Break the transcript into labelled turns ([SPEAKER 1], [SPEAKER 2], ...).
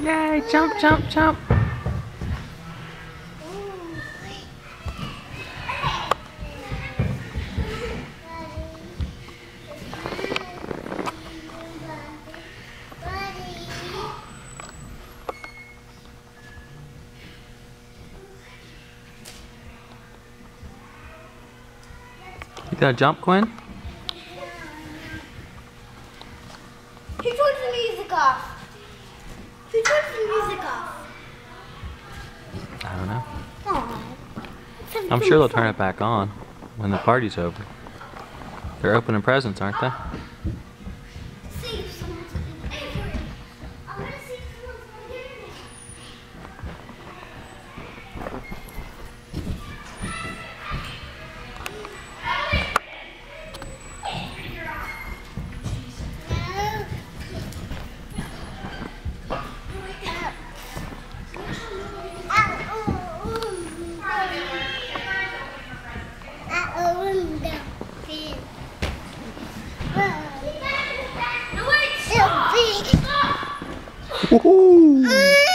[SPEAKER 1] Yay, jump, jump, jump. You gotta jump, Quinn?
[SPEAKER 2] Who turned the music off? Who turned the music off?
[SPEAKER 1] I don't know. I'm sure they'll turn it back on when the party's over. They're opening presents, aren't they? Woohoo!